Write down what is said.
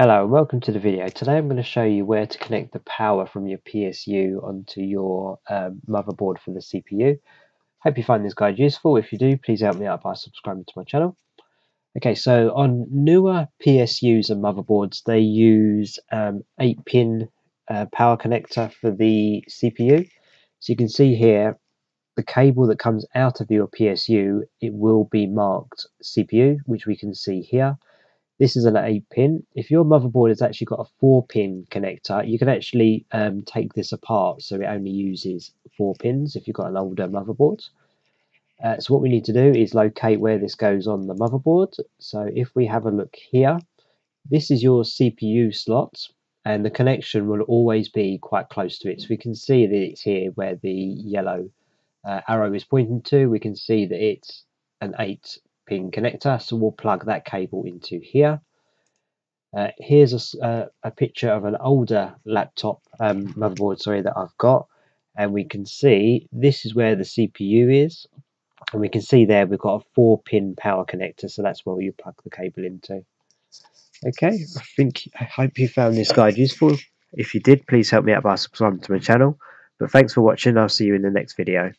Hello and welcome to the video. Today I'm going to show you where to connect the power from your PSU onto your um, motherboard for the CPU. Hope you find this guide useful. If you do, please help me out by subscribing to my channel. Okay, so on newer PSUs and motherboards, they use um, 8-pin uh, power connector for the CPU. So you can see here, the cable that comes out of your PSU, it will be marked CPU, which we can see here this is an 8 pin. If your motherboard has actually got a 4 pin connector, you can actually um, take this apart so it only uses 4 pins if you've got an older motherboard. Uh, so what we need to do is locate where this goes on the motherboard. So if we have a look here, this is your CPU slot and the connection will always be quite close to it. So we can see that it's here where the yellow uh, arrow is pointing to. We can see that it's an 8 pin connector. So we'll plug that cable into here. Uh, here's a, uh, a, picture of an older laptop um, motherboard, sorry, that I've got, and we can see this is where the CPU is, and we can see there we've got a four-pin power connector, so that's where you plug the cable into. Okay, I think I hope you found this guide useful. If you did, please help me out by subscribing to my channel. But thanks for watching. I'll see you in the next video.